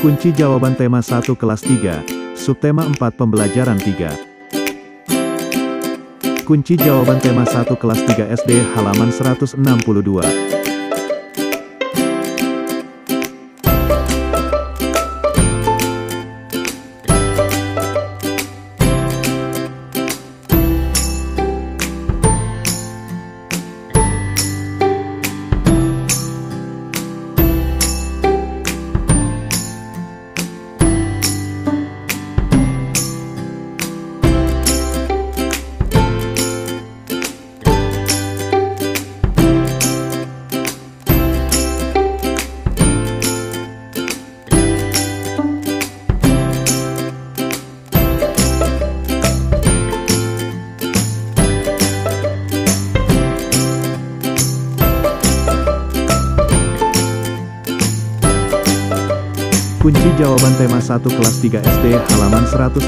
Kunci jawaban tema 1 kelas 3, subtema 4 pembelajaran 3. Kunci jawaban tema 1 kelas 3 SD halaman 162. Kunci jawaban tema 1 kelas 3 SD halaman 163.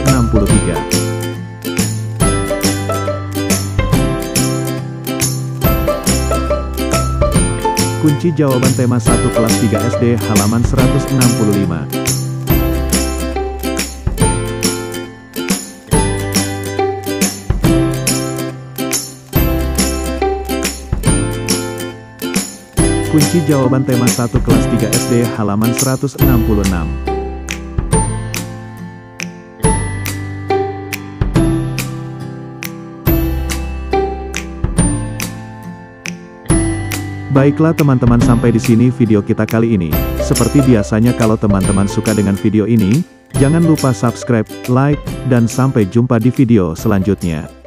Kunci jawaban tema 1 kelas 3 SD halaman 165. Kunci jawaban tema 1 kelas 3 SD halaman 166. Baiklah teman-teman sampai di sini video kita kali ini. Seperti biasanya kalau teman-teman suka dengan video ini, jangan lupa subscribe, like, dan sampai jumpa di video selanjutnya.